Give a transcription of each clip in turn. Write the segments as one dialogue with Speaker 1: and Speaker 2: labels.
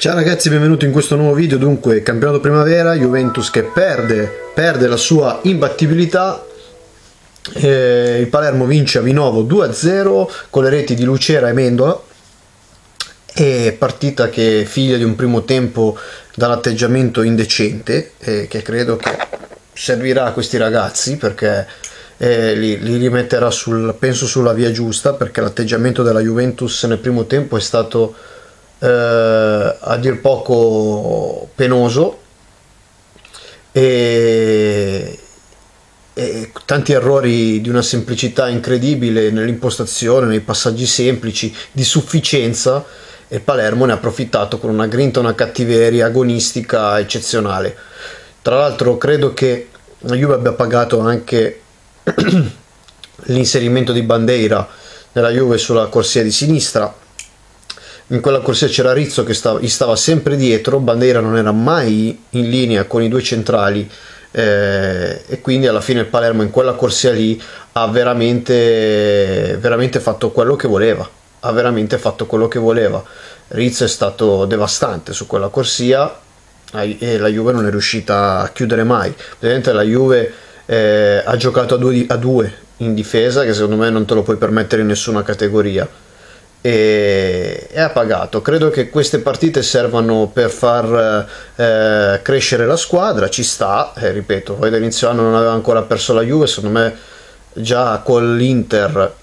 Speaker 1: Ciao ragazzi, benvenuti in questo nuovo video. Dunque, campionato primavera, Juventus che perde, perde la sua imbattibilità. Eh, il Palermo vince a Vinovo 2-0 con le reti di Lucera e Mendola. E partita che è figlia di un primo tempo dall'atteggiamento indecente, eh, che credo che servirà a questi ragazzi perché eh, li, li, rimetterà sul, penso sulla via giusta perché l'atteggiamento della Juventus nel primo tempo è stato eh, a dir poco penoso e, e, tanti errori di una semplicità incredibile nell'impostazione, nei passaggi semplici, di sufficienza e Palermo ne ha approfittato con una grinta, una cattiveria agonistica eccezionale. Tra l'altro credo che la Juve abbia pagato anche l'inserimento di Bandeira nella Juve sulla corsia di sinistra in quella corsia c'era Rizzo che stava, gli stava sempre dietro, Bandeira non era mai in linea con i due centrali eh, e quindi alla fine il Palermo in quella corsia lì ha veramente, veramente fatto quello che voleva, ha veramente fatto quello che voleva. Rizzo è stato devastante su quella corsia e la Juve non è riuscita a chiudere mai. Ovviamente la Juve eh, ha giocato a due, a due in difesa che secondo me non te lo puoi permettere in nessuna categoria e, ha pagato. Credo che queste partite servano per far eh, crescere la squadra, ci sta, eh, ripeto, poi dall'inizio anno non aveva ancora perso la Juve, secondo me già con l'Inter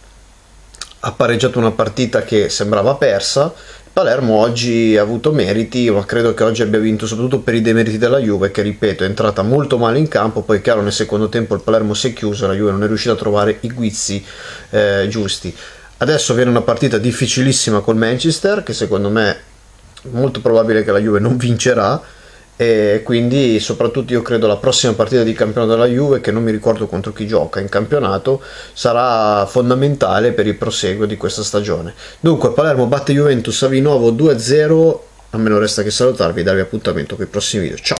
Speaker 1: ha pareggiato una partita che sembrava persa. Palermo oggi ha avuto meriti, ma credo che oggi abbia vinto soprattutto per i demeriti della Juve, che ripeto è entrata molto male in campo, poi chiaro nel secondo tempo il Palermo si è chiuso, la Juve non è riuscita a trovare i guizzi eh, giusti. Adesso viene una partita difficilissima col Manchester, che secondo me è molto probabile che la Juve non vincerà. E quindi, soprattutto, io credo la prossima partita di campionato della Juve, che non mi ricordo contro chi gioca in campionato, sarà fondamentale per il proseguo di questa stagione. Dunque, Palermo batte Juventus a Vinovo 2-0. A me non resta che salutarvi e darvi appuntamento per i prossimi video. Ciao!